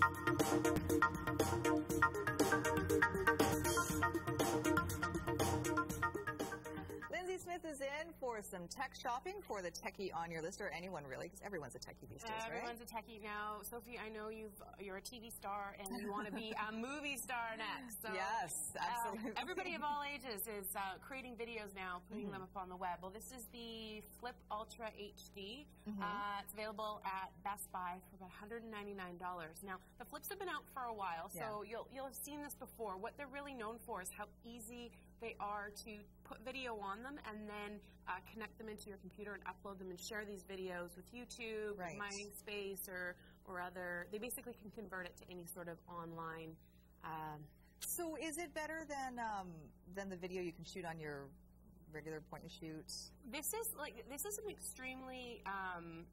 Thank you. Is in for some tech shopping for the techie on your list, or anyone really, because everyone's a techie these days, right? Everyone's a techie now. Sophie, I know you've you're a TV star and you want to be a movie star next. So, Yes, uh, absolutely. everybody of all ages is uh, creating videos now, putting Mm-hmm. them up on the web. Well, this is the Flip Ultra HD. Mm-hmm. Uh, it's available at Best Buy for about $199. Now, the Flips have been out for a while, so Yeah. you'll you'll have seen this before. What they're really known for is how easy they are to put video on them and then uh, connect them into your computer and upload them and share these videos with YouTube, Right. MySpace, or or other. They basically can convert it to any sort of online. Um, So is it better than um, than the video you can shoot on your regular point and shoot? this is like this is an extremely um,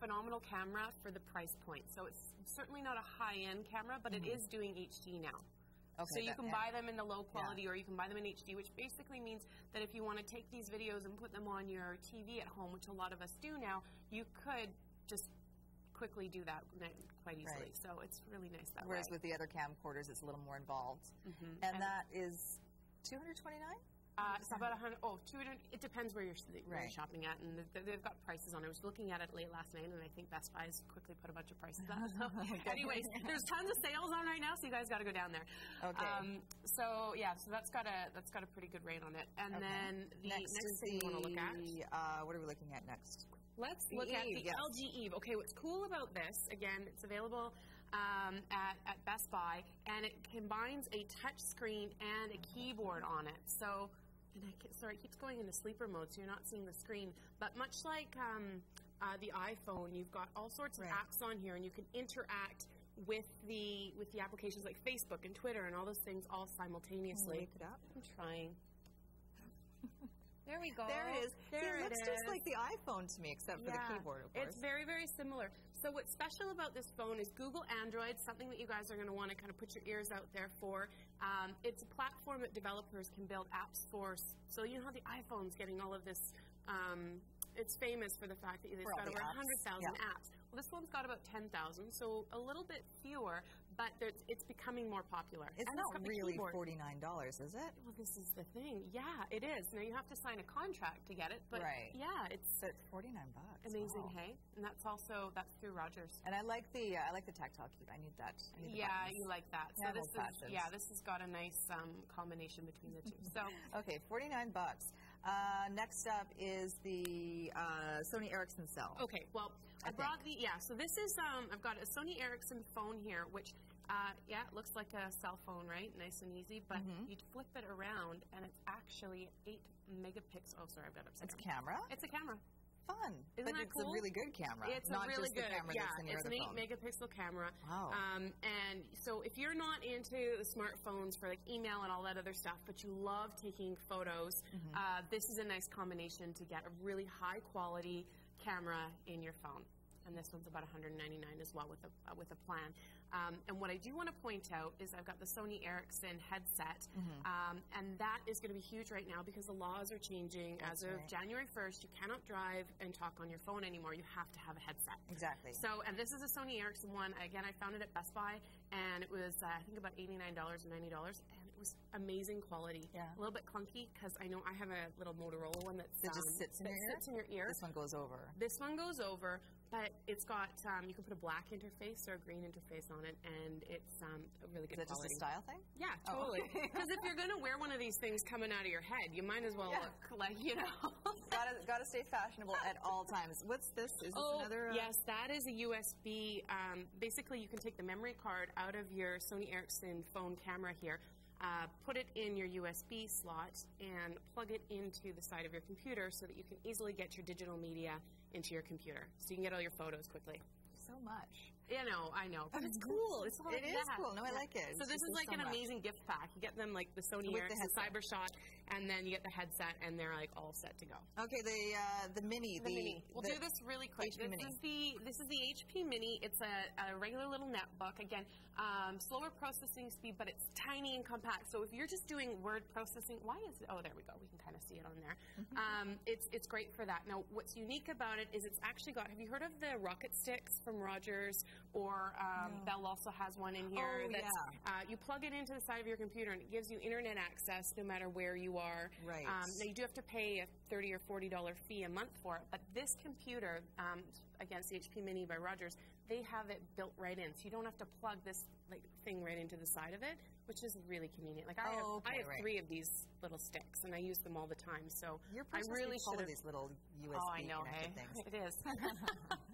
phenomenal camera for the price point. So it's certainly not a high end camera, but it is doing HD now. Okay, so you can buy them in the low quality or you can buy them in HD, which basically means that if you want to take these videos and put them on your TV at home, which a lot of us do now, you could just quickly do that quite easily. Right. So it's really nice that Whereas way. with the other camcorders, it's a little more involved. Mhm. And, And- that is 229 Uh, about a hundred. Oh, two hundred. It depends where you're, where Right. you're shopping at, and th- they've got prices on. it. I was looking at it late last night, and I think Best Buy's quickly put a bunch of prices on. So, anyways, there's tons of sales on right now, so you guys got to go down there. Okay. Um, so yeah, so that's got a that's got a pretty good rate on it. And Okay. then the next, is thing you want to look at. Uh, what are we looking at next? Let's The look at the yes. LG Eve. Okay, what's cool about this, again, it's available um, at, at Best Buy, and it combines a touch screen and a keyboard on it. So, and I ke- sorry, it keeps going into sleeper mode, so you're not seeing the screen. But much like um, uh, the iPhone, you've got all sorts of Right. apps on here, and you can interact with the with the applications like Facebook and Twitter and all those things all simultaneously. Wake it up. I'm trying. There we go. There it is. There See, it it looks just like the iPhone to me, except for the keyboard, of course. It's very, very similar. So what's special about this phone is Google Android, something that you guys are going to want to kind of put your ears out there for. Um, it's a platform that developers can build apps for. So you know how the iPhone's getting all of this. Um, it's famous for the fact that all got over apps. 100,000 Yeah. apps. Well, this one's got about 10,000, so a little bit fewer, but it's becoming more popular. It's And not really $49, is it? Well, this is the thing. Yeah, it is. Now you have to sign a contract to get it, but Right. yeah, it's So it's 49 bucks. amazing. Wow. Hey, and that's also that's through Rogers. And I like the uh, I like the tactile key. I need that. I need Yeah, buttons. you like that. Yeah, So this is yeah, this has got a nice um, combination between the two. So Okay, 49 bucks. Uh, next up is the uh, Sony Ericsson cell. okay, well I, I brought the yeah. So this is um, I've got a Sony Ericsson phone here, which uh, yeah, it looks like a cell phone, right? Nice and easy. But Mhm. you flip it around, and it's actually eight megapixels. Oh, sorry, I've got upside It's a camera. It's a camera. Fun. Isn't but that it's cool? a really good camera. It's not a really just good, the camera yeah. that's in your it's an eight megapixel camera. Wow. Um, and so if you're not into the smartphones for like email and all that other stuff, but you love taking photos, Mm-hmm. uh, this is a nice combination to get a really high quality camera in your phone. And this one's about 199 as well with a uh, with a plan. Um, and what I do want to point out is I've got the Sony Ericsson headset, Mm-hmm. um, and that is going to be huge right now because the laws are changing. That's as of right. January 1st, you cannot drive and talk on your phone anymore. You have to have a headset. Exactly. So, and this is a Sony Ericsson one. Again, I found it at Best Buy, and it was uh, I think about eighty nine dollars or ninety dollars, and it was amazing quality. Yeah. A little bit clunky because I know I have a little Motorola one that's That just um, sits in that your ear? sits in your ear. this one goes over. This one goes over, but it's got um, you can put a black interface or a green interface on it, and it's um, a really good Is that just a style thing? Yeah, Oh, totally. Because if you're gonna wear one of these things coming out of your head, you might as well Yeah. look like you know. gotta gotta stay fashionable at all times. What's this? Is this Oh, another? Uh, yes, that is a USB. Um, basically, you can take the memory card out of your Sony Ericsson phone camera here, uh, put it in your USB slot, and plug it into the side of your computer so that you can easily get your digital media into your computer, so you can get all your photos quickly. So much. You know, I know, but it's cool. It's all It is yeah. cool. No, I like it. So this is like so an much. amazing gift pack. You get them like the Sony With Ericsson headset. CyberShot, and then you get the headset, and they're like all set to go. Okay, the uh, the mini. The, mini. We'll the- do this really quick. HP this Mini. is the this is the HP Mini. It's a, a regular little netbook. Again, um, slower processing speed, but it's tiny and compact. So if you're just doing word processing, why is it? Oh, there we go. We can kind of see it on there. Mm-hmm. Um, it's it's great for that. Now, what's unique about it is it's actually got. Have you heard of the rocket sticks from Rogers, or um, Bell also has one in here. Oh, that's, yeah. uh, you plug it into the side of your computer and it gives you internet access no matter where you are. Right. Um, now you do have to pay a thirty or forty dollar fee a month for it, but this computer, um, against the HP Mini by Rogers, they have it built right in, so you don't have to plug this like thing right into the side of it, which is really convenient. Like I have, Oh, okay, I have right. three of these little sticks, and I use them all the time. So Your I really should have. these little USB Oh, I know, hey, things. it is.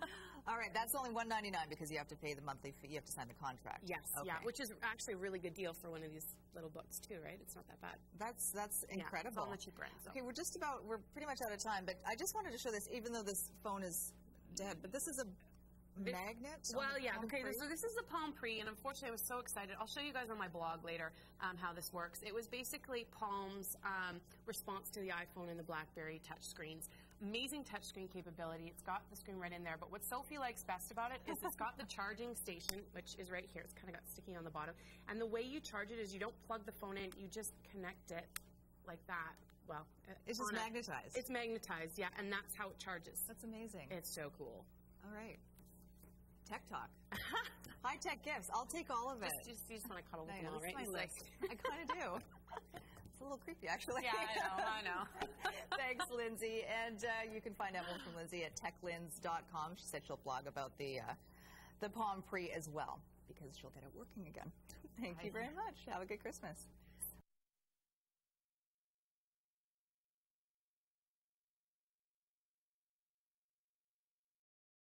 All right, that's only one ninety nine because you have to pay the monthly fee. You have to sign the contract. yes, yeah, which is actually a really good deal for one of these little books too, right? It's not that bad. That's that's Yeah, incredible. it's on the cheaper end. So. Okay, we're just about we're pretty much out of time, but I just wanted to show this, even though this phone is dead. But this is a magnet. Well, yeah. Okay, so this is the Palm Pre, and unfortunately, I was so excited. I'll show you guys on my blog later um, how this works. It was basically Palm's um, response to the iPhone and the BlackBerry touchscreens. Amazing touchscreen capability. It's got the screen right in there. But what Sophie likes best about it is it's got the charging station, which is right here. It's kind of got sticky on the bottom. And the way you charge it is you don't plug the phone in; you just connect it like that. Well, uh, It's just on a- magnetized. It's magnetized, yeah, and that's how it charges. that's amazing. It's so cool. all right. Tech talk. High tech gifts. I'll take all of it. Just, you just want to cuddle with them know, this right? I kind of do. It's a little creepy, actually. Yeah, I know, I know. Thanks, Lindsay. And uh, you can find out more from Lindsay at techlinz.com. She said she'll blog about the uh, the Palm Pre as well because she'll get it working again. Thank you very much. Have a good Christmas.